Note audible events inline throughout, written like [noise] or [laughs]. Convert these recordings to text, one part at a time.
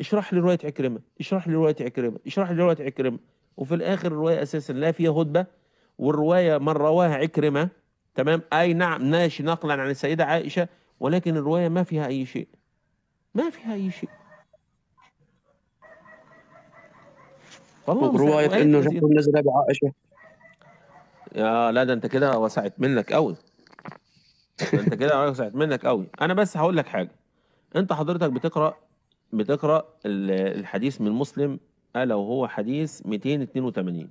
اشرح لي رواية عكرمة اشرح لي رواية عكرمة اشرح لي رواية عكرمة. وفي الآخر الرواية أساسا لا فيها هدبة والرواية من رواها عكرمة تمام؟ أي نعم ماشي نقلا عن السيدة عائشة ولكن الرواية ما فيها أي شيء. ما فيها أي شيء. والله رواية إنه نزل بعائشة. يا لا ده أنت كده وسعت منك قوي أنت كده وسعت منك قوي أنا بس هقول لك حاجة. أنت حضرتك بتقرأ بتقرأ ال- الحديث من مسلم الا وهو حديث 282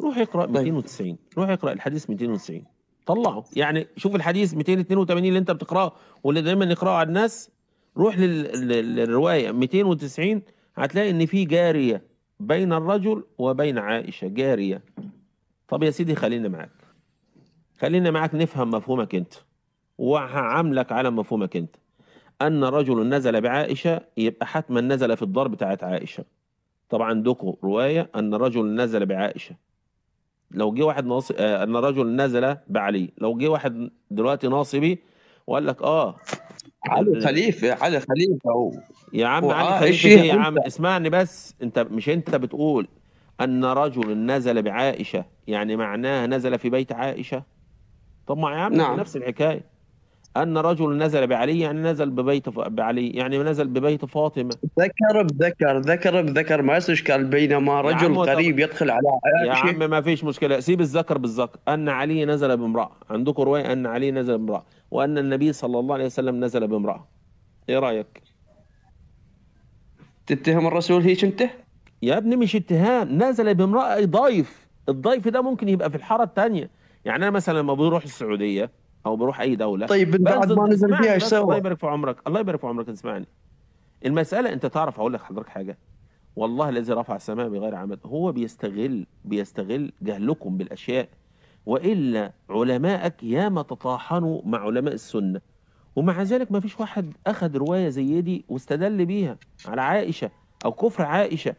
روح اقرأ 290 روح اقرأ الحديث 290 طلعه. يعني شوف الحديث 282 اللي انت بتقرأه واللي دايما نقراه على الناس. روح لل- لل- للرواية. 290 هتلاقي إن في جارية بين الرجل وبين عائشة. جارية. طب يا سيدي خلينا معاك. خلينا معاك نفهم مفهومك أنت. وهعاملك على مفهومك أنت. أن رجل نزل بعائشة يبقى حتما نزل في الدار بتاعت عائشة. طبعا عندكم رواية أن رجل نزل بعائشة. لو جه واحد ناصب آه أن رجل نزل بعلي. لو جه واحد دلوقتي ناصبي وقال لك آه علي خليفة علي خليفة و... يا عم علي وعائشة خليفة إيه يا. عم؟ اسمعني بس. أنت مش أنت بتقول أن رجل نزل بعائشة يعني معناه نزل في بيت عائشة؟ طب ما يا عم نعم. نفس الحكاية. أن رجل نزل بعلي يعني نزل ببيت بعلي يعني نزل ببيت فاطمة. ذكر بذكر ذكر بذكر ما يصير إشكال بينما رجل قريب يدخل على يا عم ما فيش مشكلة. سيب الذكر بالذكر. أن علي نزل بامرأة. عندكم رواية أن علي نزل بامرأة. وأن النبي صلى الله عليه وسلم نزل بامرأة. إيه رأيك؟ تتهم الرسول هيك أنت؟ يا ابني مش اتهام. نزل بامرأة ضيف. الضيف ده ممكن يبقى في الحارة التانية. يعني أنا مثلا لما بروح السعودية أو بروح أي دولة. طيب بعد ما نزل فيها إيش بس، الله سوى؟ يبارك في عمرك الله يبارك في عمرك اسمعني. المسألة أنت تعرف أقول لك حضرتك حاجة. والله الذي رفع السماء بغير عمد هو بيستغل بيستغل جهلكم بالأشياء. وإلا علماءك ياما تطاحنوا مع علماء السنة. ومع ذلك ما فيش واحد أخذ رواية زي دي واستدل بيها. على عائشة أو كفر عائشة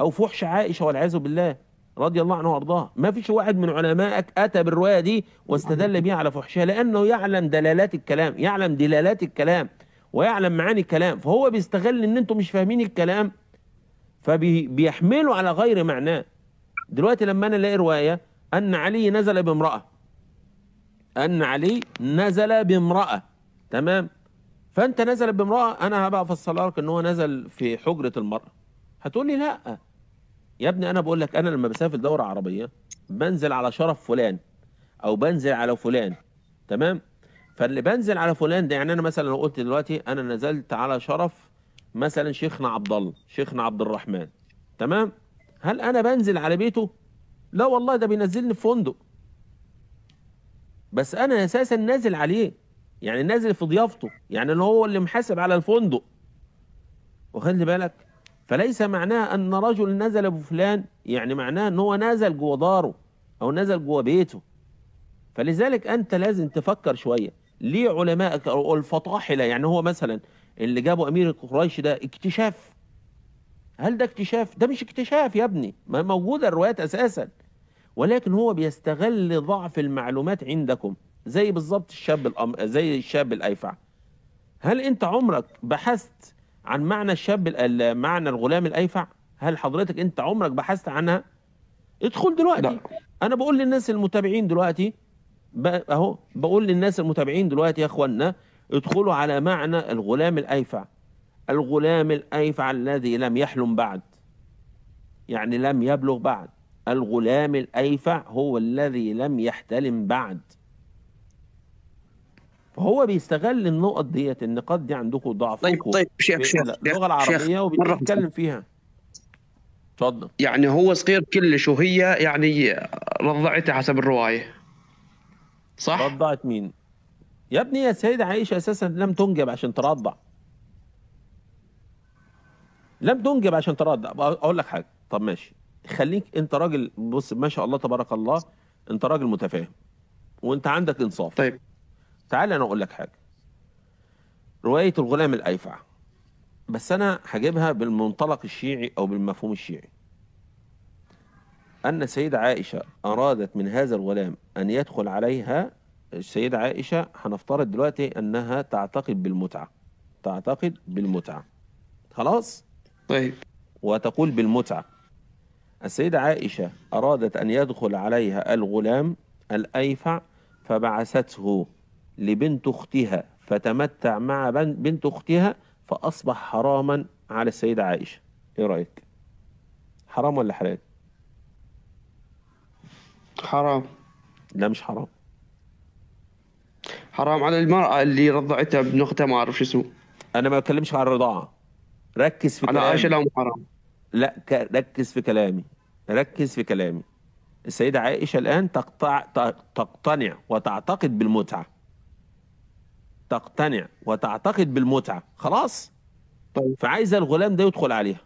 أو فحش عائشة والعياذ بالله. رضي الله عنها وارضاها ما فيش واحد من علمائك أتى بالرواية دي واستدل بها على فحشها لأنه يعلم دلالات الكلام يعلم دلالات الكلام ويعلم معاني الكلام. فهو بيستغل إن أنتم مش فاهمين الكلام فبيحمله على غير معناه. دلوقتي لما أنا ألاقي رواية أن علي نزل بامرأة. أن علي نزل بامرأة. تمام؟ فأنت نزل بامرأة أنا هبقى أفسر لك إن هو نزل في حجرة المرأة. هتقول لي لأ. يا ابني أنا بقول لك أنا لما بسافر دورة عربية بنزل على شرف فلان أو بنزل على فلان تمام؟ فاللي بنزل على فلان ده يعني أنا مثلا لو قلت دلوقتي أنا نزلت على شرف مثلا شيخنا عبد الله شيخنا عبد الرحمن تمام؟ هل أنا بنزل على بيته؟ لا والله ده بينزلني في فندق. بس أنا أساسا نازل عليه يعني نازل في ضيافته يعني اللي هو اللي محاسب على الفندق. وخلي بالك؟ فليس معناه أن رجل نزل بفلان يعني معناه أن هو نزل جوه داره أو نزل جوه بيته. فلذلك أنت لازم تفكر شوية. ليه علمائك أو الفطاحلة يعني هو مثلا اللي جابوا أمير قريش ده اكتشاف. هل ده اكتشاف؟ ده مش اكتشاف يا ابني. ما موجودة الروايات أساسا. ولكن هو بيستغل ضعف المعلومات عندكم زي بالظبط الشاب الأم... زي الشاب الأيفع. هل أنت عمرك بحثت عن معنى الشاب ال- ال- معنى الغلام الأيفع؟ هل حضرتك أنت عمرك بحثت عنها؟ ادخل دلوقتي. لا. أنا بقول للناس المتابعين دلوقتي أهو بقول للناس المتابعين دلوقتي يا اخوانا ادخلوا على معنى الغلام الأيفع. الغلام الأيفع الذي لم يحلم بعد. يعني لم يبلغ بعد. الغلام الأيفع هو الذي لم يحتلم بعد. فهو بيستغل النقط ديت النقاط دي عندكم ضعف طيب طيب شيخ شيخ اللغة العربية وبيتكلم فيها. اتفضل. يعني هو صغير كلش وهي يعني رضعته حسب الرواية. صح؟ رضعت مين؟ يا ابني يا سيدة عائشة أساسا لم تنجب عشان ترضع. لم تنجب عشان ترضع. أقول لك حاجة. طب ماشي. خليك أنت راجل بص ما شاء الله تبارك الله أنت راجل متفاهم وأنت عندك إنصاف. طيب. تعال أنا أقول لك حاجة. رواية الغلام الأيفع. بس أنا هجيبها بالمنطلق الشيعي أو بالمفهوم الشيعي. أن السيدة عائشة أرادت من هذا الغلام أن يدخل عليها. السيدة عائشة هنفترض دلوقتي أنها تعتقد بالمتعة. تعتقد بالمتعة. خلاص؟ طيب. وتقول بالمتعة. السيدة عائشة أرادت أن يدخل عليها الغلام الأيفع فبعثته. لبنت أختها فتمتع مع بن- بنت أختها فأصبح حراما على السيدة عائشة. إيه رأيك؟ حرام ولا حلال؟ حرام. لا مش حرام. حرام على المرأة اللي رضعتها ابن أختها ما أعرف شو اسمه. أنا ما بتكلمش عن الرضاعة. ركز في على عائشة كلامي لا مو حرام. لا ك- ركز في كلامي. ركز في كلامي. السيدة عائشة الآن تقطع تقتنع وتعتقد بالمتعة. تقتنع وتعتقد بالمتعة. خلاص؟ طيب. فعايزة الغلام ده يدخل عليها.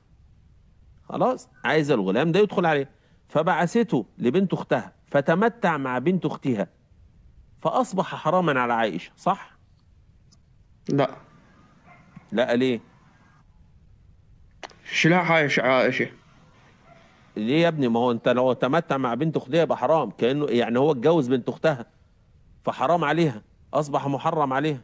خلاص؟ عايزة الغلام ده يدخل عليها. فبعثته لبنت أختها فتمتع مع بنت أختها فأصبح حراما على عائشة صح؟ لا. لا ليه؟ عائشة عائشة. ليه يا ابني؟ ما هو انت لو تمتع مع بنت أختها يبقى حرام كأنه يعني هو اتجوز بنت أختها فحرام عليها أصبح محرم عليها.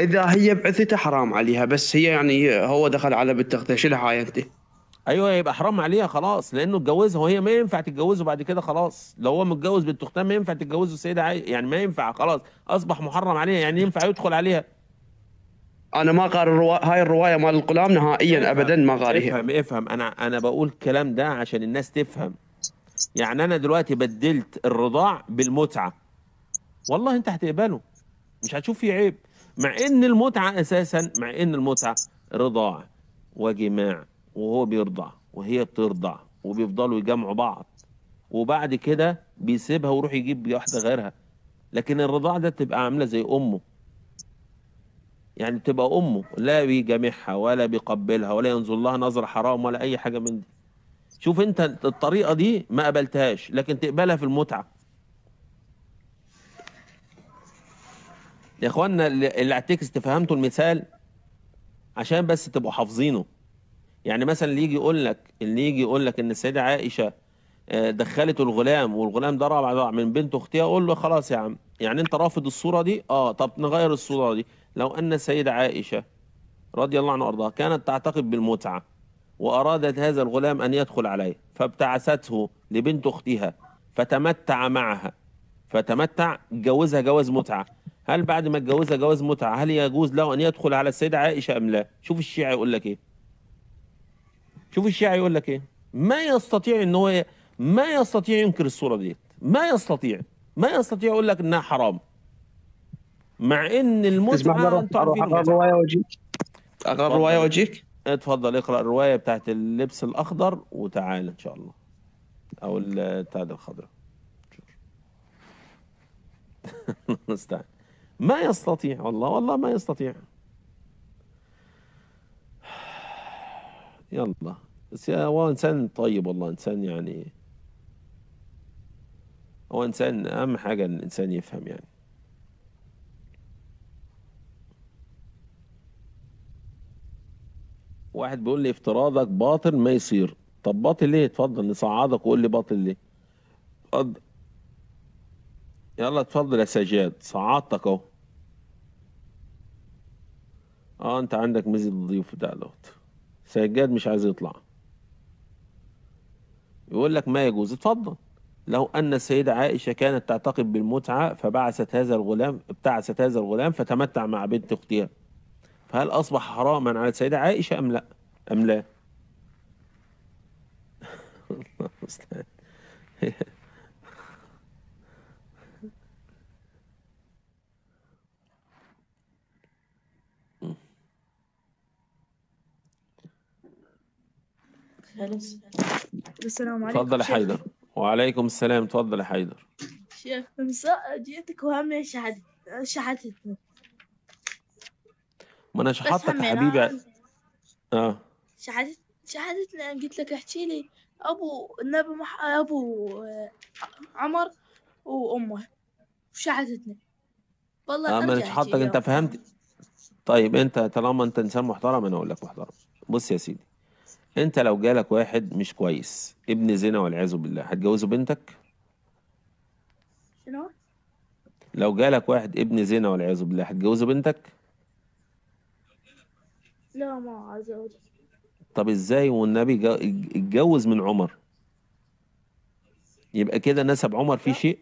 إذا هي بعثتها حرام عليها بس هي يعني هو دخل على بنت أختها شو لها هاي أنت؟ أيوه يبقى حرام عليها خلاص لأنه اتجوزها وهي ما ينفع تتجوزه بعد كده خلاص. لو هو متجوز بنت اختها ما ينفع تتجوزه السيدة عايشه يعني ما ينفع خلاص. أصبح محرم عليها يعني ينفع يدخل عليها. أنا ما قاري الروا... هاي الرواية مال الغلام نهائيا أبدا ما قاريها افهم افهم. أنا أنا بقول الكلام ده عشان الناس تفهم. يعني أنا دلوقتي بدلت الرضاع بالمتعة. والله أنت هتقبله. مش هتشوف فيه عيب. مع إن المتعة أساسا مع إن المتعة رضاع وجماع وهو بيرضع وهي بترضع وبيفضلوا يجمعوا بعض. وبعد كده بيسيبها ويروح يجيب واحدة غيرها. لكن الرضاع ده تبقى عاملة زي أمه. يعني تبقى أمه لا بيجامعها ولا بيقبلها ولا ينظر لها نظر حرام ولا أي حاجة من دي. شوف أنت الطريقة دي ما قبلتهاش لكن تقبلها في المتعة. يا اخوانا اللي على التكست فهمتوا المثال عشان بس تبقوا حافظينه. يعني مثلا اللي يجي يقول لك اللي يجي يقول لك إن السيدة عائشة آه، دخلت الغلام والغلام ده رضع من بنت اختها أقول له خلاص يا عم. يعني أنت رافض الصورة دي؟ آه. طب نغير الصورة دي. لو أن السيدة عائشة رضي الله عنها وأرضاها كانت تعتقد بالمتعة وأرادت هذا الغلام أن يدخل عليه فابتعثته لبنت أختها فتمتع معها فتمتع جوزها جواز متعة. هل بعد ما اتجوزها جواز متعة هل يجوز له أن يدخل على السيدة عائشة أم لا؟ شوف الشيعي يقول لك إيه. شوف الشيعي يقول لك إيه. ما يستطيع إن هو ما يستطيع ينكر الصورة ديت. ما يستطيع. ما يستطيع يقول لك إنها حرام. مع إن المتعة أنتوا عارفين أقرأ المتعة. الرواية وأجيك؟ أقرأ الرواية اتفضل. وأجيك؟ اتفضل اقرأ الرواية بتاعت اللبس الأخضر وتعال إن شاء الله. أو ال- بتاعت الخضراء المستعان [laughs] ما يستطيع والله والله ما يستطيع. يلا. بس هو إنسان طيب والله إنسان يعني هو إنسان أهم حاجة إن الإنسان يفهم يعني. واحد بيقول لي افتراضك باطل ما يصير. طب باطل ليه؟ اتفضل نصعدك وقول لي باطل ليه. اتفضل. يلا اتفضل يا سجاد صعدتك أهو. آه أنت عندك ميزة الضيوف بتاع دوت. سجاد مش عايز يطلع. يقول لك ما يجوز. اتفضل. لو أن السيدة عائشة كانت تعتقد بالمتعة فبعثت هذا الغلام ابتعثت هذا الغلام فتمتع مع بنت اختها. فهل أصبح حراما على السيدة عائشة أم لا؟ أم لا. [laughs] خلاص. السلام عليكم تفضل يا. حيدر. وعليكم السلام. تفضل يا حيدر. شيخ مساء جيتك وهم شحت شحتتني. ما بس شحطتك يا حبيبي. آه. شحتت شحتتني. قلت لك احكي لي أبو النبي مح... أبو آه، عمر وأمه. شحتتني. والله آه ما أرجع شحطتك. لهم. فهمت. طيب أنت طالما أنت إنسان محترم أنا أقول لك محترم. بص يا سيدي. أنت لو جالك واحد مش كويس ابن زنا والعياذ بالله هتجوزه بنتك؟ شنو؟ لو جالك واحد ابن زنا والعياذ بالله هتجوزه بنتك؟ لا ما أتزوج طب إزاي والنبي جا- اتجوز من عمر؟ يبقى كده نسب عمر فيه. شيء؟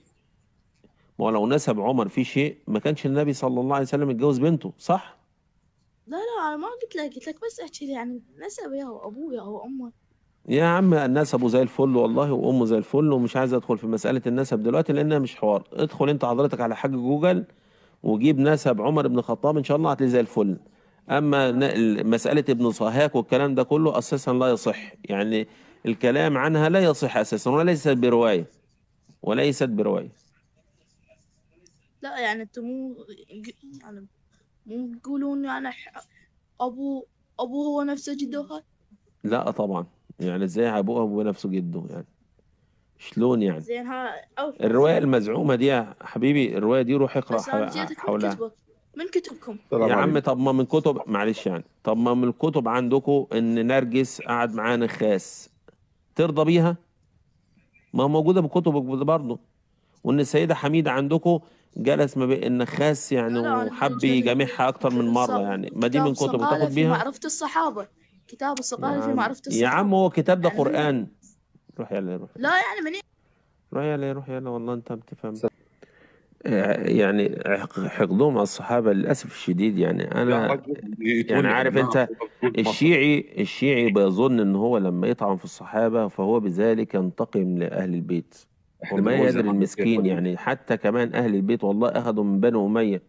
ما هو لو نسب عمر فيه شيء ما كانش النبي صلى الله عليه وسلم اتجوز بنته صح؟ لا لا أنا ما قلت لك قلت لك بس أحكي لي يعني نسبي هو أبويا هو أمه يا عم نسبه زي الفل والله وأمه زي الفل ومش عايز أدخل في مسألة النسب دلوقتي لأنها مش حوار. ادخل أنت حضرتك على حاج جوجل وجيب نسب عمر بن الخطاب إن شاء الله هتلاقيه زي الفل. أما مسألة ابن صهاك والكلام ده كله أساسا لا يصح. يعني الكلام عنها لا يصح أساسا وليست برواية وليست برواية. لا يعني أنتم مو يعني يعني ح- أبو أبو هو نفسه جدها لا طبعا. يعني إزاي أبوه ابو نفسه جده يعني. شلون يعني؟ زين ها أو الرواية المزعومة دي يا حبيبي الرواية دي روح اقرا حولها. من كتبكم؟ يا عم طب ما من كتب معلش يعني. طب ما من الكتب عندكم إن نرجس قعد معاه نخاس ترضى بيها؟ ما هو موجودة بكتبك برضه. وإن السيدة حميدة عندكم جلس ما بين النخاس يعني وحب يجامعها أكتر من مرة يعني. ما دي كتاب من كتب الصقالة تاخد في بيها؟ معرفة الصحابة. كتاب الصقالة في عم معرفة يا عم هو كتاب ده يعني قرآن. روح يلا روح لا يعني من روح يلا روح يلا والله أنت بتفهم. آه، يعني حق- حقدهم على الصحابة للأسف الشديد يعني. أنا يعني عارف أنت الشيعي الشيعي بيظن إن هو لما يطعن في الصحابة فهو بذلك ينتقم لأهل البيت. وما يدري المسكين يعني. حتى كمان أهل البيت والله أخذوا من بني أمية.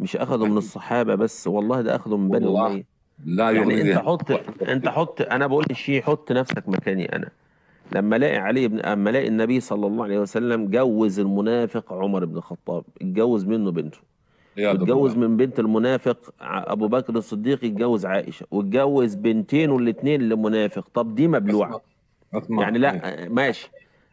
مش أخذوا من الصحابة بس والله ده أخذوا من بني والله أمية. لا يعني أنت حط أنت حط أنا بقول للشيعي حط نفسك مكاني أنا. لما ألاقي علي بن أما ألاقي النبي صلى الله عليه وسلم جوز المنافق عمر بن الخطاب اتجوز منه بنته. واتجوز من بنت المنافق أبو بكر الصديق يتجوز عائشة. واتجوز بنتين والاثنين لمنافق. طب دي مبلوعة. يعني لا ماشي.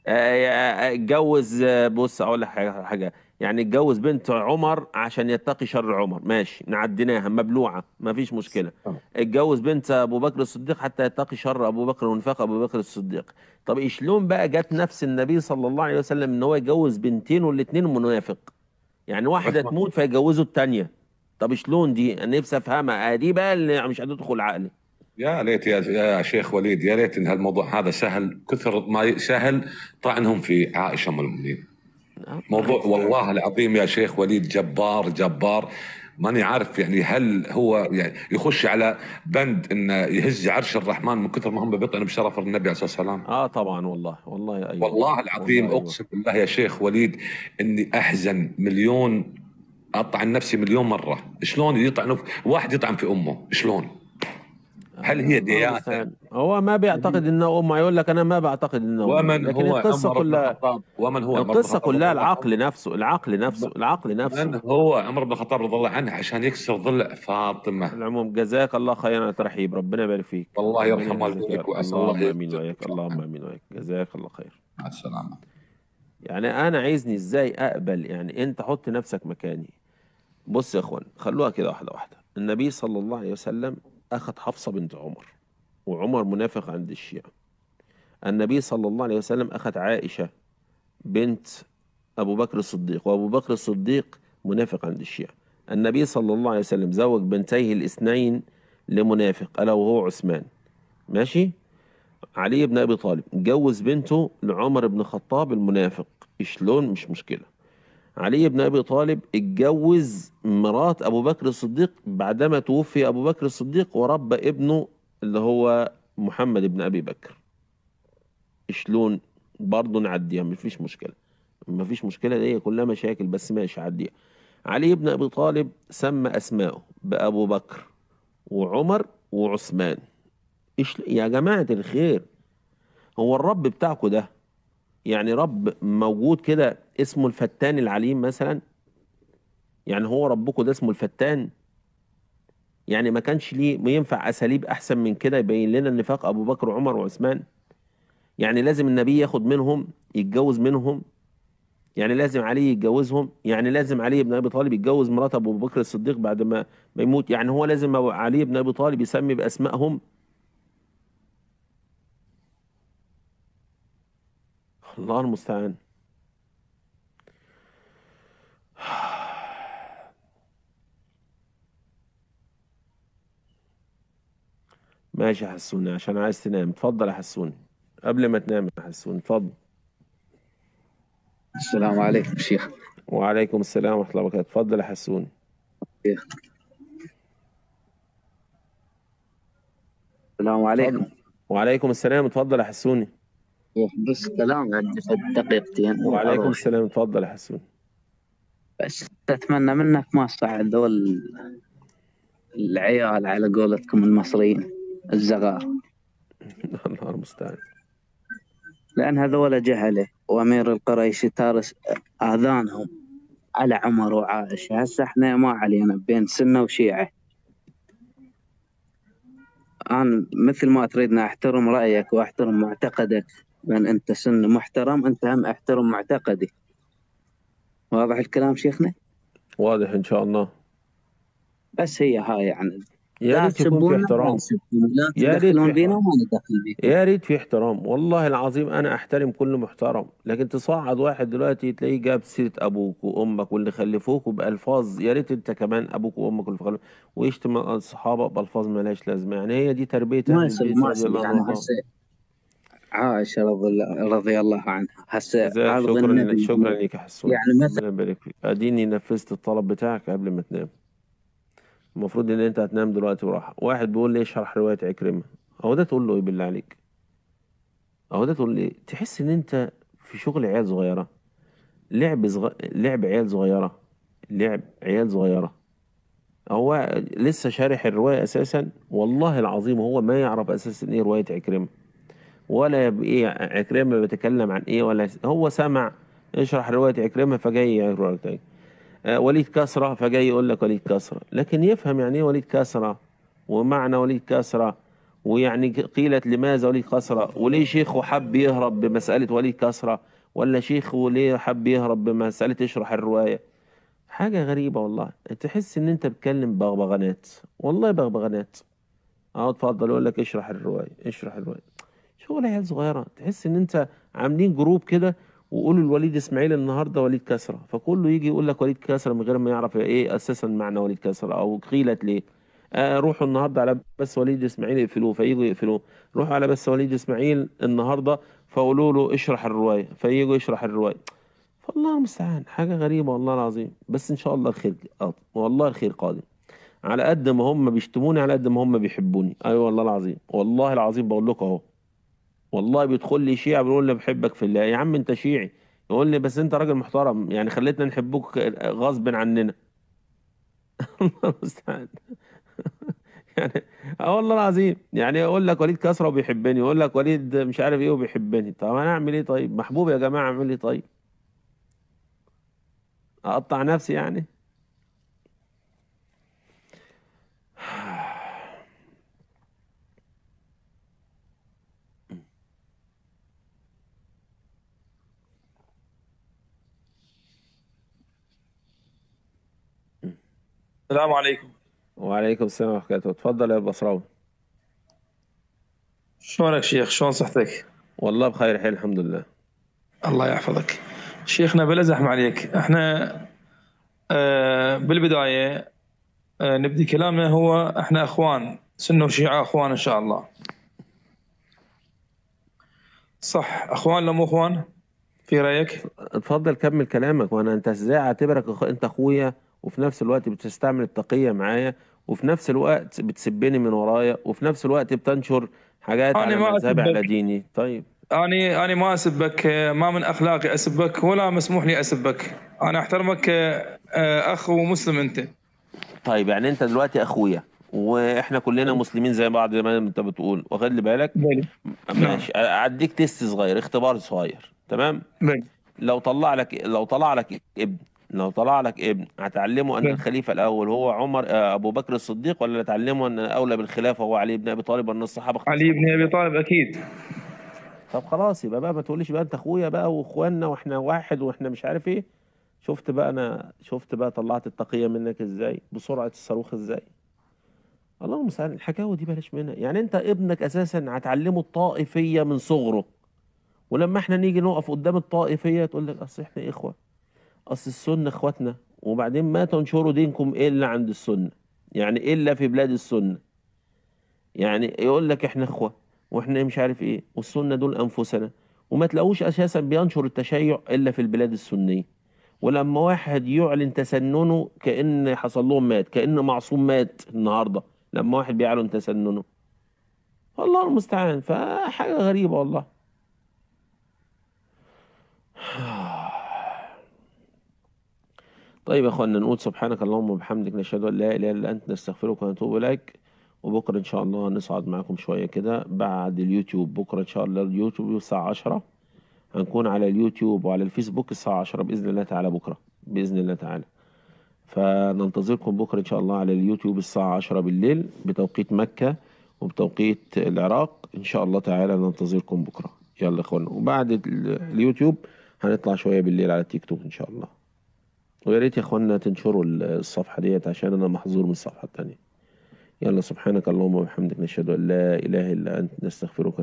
اتجوز بص أقول لك حاجة حاجة. يعني اتجوز بنت عمر عشان يتقي شر عمر. ماشي نعديناها مبلوعة ما فيش مشكله. اتجوز بنت أبو بكر الصديق حتى يتقي شر أبو بكر ونفاق أبو بكر الصديق. طب شلون بقى جت نفس النبي صلى الله عليه وسلم إن هو يتجوز بنتين والاثنين منافق؟ يعني واحدة. تموت فيجوزوا الثانية طب شلون دي؟ أنا نفسي أفهمها. آه، دي بقى اللي مش هتدخل عقلي. يا ليت يا, يا شيخ وليد يا ليت إن هالموضوع هذا سهل كثر ما سهل طعنهم في عائشة أم المؤمنين. موضوع والله العظيم يا شيخ وليد جبار جبار. ماني عارف يعني هل هو يعني يخش على بند انه يهز عرش الرحمن من كثر ما هم بيطعنوا بشرف النبي عليه الصلاة والسلام؟ آه طبعا والله والله أيوه. والله العظيم والله أيوة. أقسم بالله يا شيخ وليد إني أحزن مليون أطعن نفسي مليون مرة. شلون يطعنوا في- واحد يطعن في أمه شلون؟ هل هي الله المستعان. هو ما بيعتقد إنه امه يقول لك أنا ما بعتقد إنه. ومن لكن هو القصة كلها ومن هو القصة كلها الله العقل نفسه العقل نفسه العقل من نفسه هو عمر بن الخطاب رضي الله عنه؟ عشان يكسر ضلع فاطمة. العموم جزاك الله خيرا ترحيب. ربنا يبارك فيك. ربنا يرحم والديك. وأسأل الله آمين وياك اللهم آمين وياك جزاك الله خير. مع السلامة. يعني أنا عايزني إزاي أقبل؟ يعني أنت حط نفسك مكاني. بص يا إخوان خلوها كده واحدة واحدة. النبي صلى الله عليه وسلم أخذ حفصة بنت عمر وعمر منافق عند الشيعة. النبي صلى الله عليه وسلم أخذ عائشة بنت أبو بكر الصديق وأبو بكر الصديق منافق عند الشيعة. النبي صلى الله عليه وسلم زوج بنتيه الاثنين لمنافق ألا وهو عثمان. ماشي؟ علي بن أبي طالب جوز بنته لعمر بن الخطاب المنافق. شلون مش مشكلة. علي بن أبي طالب اتجوز مرات أبو بكر الصديق بعدما توفي أبو بكر الصديق وربى ابنه اللي هو محمد بن أبي بكر. شلون برضه نعديها مفيش مشكلة. مفيش مشكلة دي كلها مشاكل بس ماشي عديها. علي بن أبي طالب سمى أسماءه بأبو بكر وعمر وعثمان. إيش يا جماعة الخير هو الرب بتاعكم ده يعني رب موجود كده اسمه الفتان العليم مثلا؟ يعني هو ربكم ده اسمه الفتان؟ يعني ما كانش ليه ينفع أساليب أحسن من كده يبين لنا نفاق أبو بكر وعمر وعثمان؟ يعني لازم النبي ياخد منهم يتجوز منهم؟ يعني لازم علي يتجوزهم؟ يعني لازم علي بن أبي طالب يتجوز مرات أبو بكر الصديق بعد ما ما يموت؟ يعني هو لازم علي بن أبي طالب يسمي بأسمائهم؟ الله المستعان. ماشي يا حسوني عشان عايز تنام. اتفضل يا حسوني قبل ما تنام يا حسوني اتفضل. السلام عليكم شيخ. وعليكم السلام ورحمة الله وبركاته. اتفضل يا حسوني شيخ. السلام عليكم. وعليكم السلام. اتفضل يا حسوني بس كلام عندي في دقيقتين. وعليكم. السلام. اتفضل يا حسوني بس أتمنى منك ما تصعد ذول العيال على قولتكم المصريين الزغار. [laughs] الله المستعان. لأن هذول جهلة وأمير القريش تارس آذانهم على عمر وعائشة هسه إحنا ما علينا بين سنة وشيعة. أنا مثل ما تريدنا أحترم رأيك وأحترم معتقدك. لأن أنت سنة محترم أنت هم أحترم معتقدي. واضح الكلام شيخنا؟ واضح إن شاء الله. بس هي هاي يعني يا لا ريت يكون في احترام. يا ريت بينا وما ندخل بيكم يا ريت في احترام. والله العظيم أنا أحترم كل محترم لكن تصعد واحد دلوقتي تلاقيه جاب سيرة أبوك وأمك واللي خلفوك بألفاظ. يا ريت أنت كمان أبوك وأمك واللي خلفوك ويشتم الصحابة بألفاظ مالهاش لازمة. يعني هي دي تربية ما يصير ما يصير يعني هسه عائشة رضي الله, عنها. هسه شكرا النبي. شكرا يا حسون. يعني مثلا أديني نفذت الطلب بتاعك قبل ما تنام. المفروض إن أنت هتنام دلوقتي وراحه واحد بيقول لي اشرح رواية عكرمة. هو ده تقول له إيه بالله عليك؟ هو ده تقول لي؟ تحس إن أنت في شغل عيال صغيرة؟ لعب صغ... لعب عيال صغيرة؟ لعب عيال صغيرة. هو لسه شارح الرواية أساسا؟ والله العظيم هو ما يعرف أساسا إيه رواية عكرمة. ولا بايه عكرمة بيتكلم عن إيه ولا هو سمع اشرح رواية عكرمة فجاي يقرا تاني آه، وليد كسرة فجاي يقول لك وليد كسرة لكن يفهم يعني إيه وليد كسرة ومعنى وليد كسرة ويعني قيلت لماذا وليد كسرة وليه شيخه حب يهرب بمسألة وليد كسرة ولا شيخه ليه حب يهرب بمسألة اشرح الرواية؟ حاجة غريبة والله تحس إن أنت بتكلم بغبغانات والله بغبغانات. اهو اتفضل يقول لك اشرح الرواية اشرح الرواية. شغل عيال صغيرة تحس إن أنت عاملين جروب كده وقولوا الوليد إسماعيل النهارده وليد كسرة. فكله يجي يقول لك وليد كسرة من غير ما يعرف إيه أساسا معنى وليد كسرة أو قيلت ليه. آه روحوا النهارده على بس وليد إسماعيل يقفلوه فييجوا يقفلوه. روحوا على بس وليد إسماعيل النهارده فقولوا له اشرح الرواية فييجوا يشرح الرواية. فالله المستعان حاجة غريبة والله العظيم. بس إن شاء الله الخير قادم والله الخير قادم. على قد ما هم بيشتموني على قد ما هم بيحبوني. أيوه والله العظيم والله العظيم بقول لكم أهو. والله بيدخل لي شيعة بيقول لي بحبك في الله. يا عم انت شيعي. يقول لي بس انت راجل محترم. يعني خليتنا نحبوك غصب عننا. [laughs] الله المستعان يعني آه والله العظيم. يعني يقول لك وليد كسرة وبيحبني. يقول لك وليد مش عارف إيه وبيحبني. طب أنا اعمل إيه طيب؟ محبوب يا جماعة اعمل إيه طيب؟ اقطع نفسي يعني؟ السلام عليكم. وعليكم السلام ورحمة الله وبركاته. اتفضل يا بصراوي. شلونك شيخ؟ شلون صحتك؟ والله بخير حال الحمد لله. الله يحفظك. شيخنا بلا زحمة عليك. إحنا آه، بالبداية آه، نبدي كلامنا هو إحنا إخوان سنة وشيعة إخوان إن شاء الله. صح إخوان لو مو إخوان؟ في رأيك؟ اتفضل كمل كلامك وأنا أنت إزاي أعتبرك أخ... أنت أخويا؟ وفي نفس الوقت بتستعمل التقية معايا وفي نفس الوقت بتسبني من ورايا وفي نفس الوقت بتنشر حاجات أنا على ما مذهبي على. ديني طيب. أني أني ما أسبك ما من أخلاقي أسبك ولا مسموح لي أسبك. أنا أحترمك آه، أخ ومسلم أنت. طيب يعني أنت دلوقتي أخويا وإحنا كلنا مسلمين زي بعض زي ما أنت بتقول. واخد لي بالك؟ بلي ماشي. أديك تيست صغير اختبار صغير. تمام؟ بلي لو طلع لك لو طلع لك ابن لو طلع لك ابن هتعلمه أن. الخليفة الأول هو عمر آه، أبو بكر الصديق ولا تعلمه أن أولى بالخلافة هو علي بن أبي طالب وأن الصحابة علي بن أبي طالب أكيد. طب خلاص يبقى بقى ما تقوليش بقى أنت أخويا بقى وإخواننا وإحنا واحد وإحنا مش عارف إيه. شفت بقى أنا شفت بقى طلعت التقية منك إزاي؟ بسرعة الصاروخ إزاي؟ الله المستعان الحكاوي دي بلاش منها. يعني أنت ابنك أساسا هتعلمه الطائفية من صغره ولما إحنا نيجي نقف قدام الطائفية تقول لك أصل إحنا إخوة. أصل السنة إخواتنا وبعدين ما تنشروا دينكم إلا عند السنة يعني إلا في بلاد السنة. يعني يقول لك إحنا إخوة وإحنا مش عارف إيه والسنة دول أنفسنا. وما تلاقوش أساسا بينشر التشيع إلا في البلاد السنية. ولما واحد يعلن تسننه كأن حصل لهم مات كأن معصوم مات النهارده لما واحد بيعلن تسننه. والله المستعان فحاجة غريبة والله. [sighs] طيب يا اخوانا نقول سبحانك اللهم وبحمدك نشهد أن لا إله إلا أنت نستغفرك ونتوب إليك. وبكرة إن شاء الله نصعد معاكم شوية كده بعد اليوتيوب. بكرة إن شاء الله اليوتيوب الساعة 10 هنكون على اليوتيوب وعلى الفيسبوك الساعة 10 بإذن الله تعالى بكرة بإذن الله تعالى. فننتظركم بكرة إن شاء الله على اليوتيوب الساعة 10 بالليل بتوقيت مكة وبتوقيت العراق. إن شاء الله تعالى ننتظركم بكرة. يلا يا اخوانا وبعد ال- اليوتيوب هنطلع شوية بالليل على التيك توك إن شاء الله. ويا ريت يا اخوانا تنشروا الصفحة ديت عشان أنا محظور من الصفحة التانية. يلا سبحانك اللهم وبحمدك نشهد أن لا إله إلا أنت نستغفرك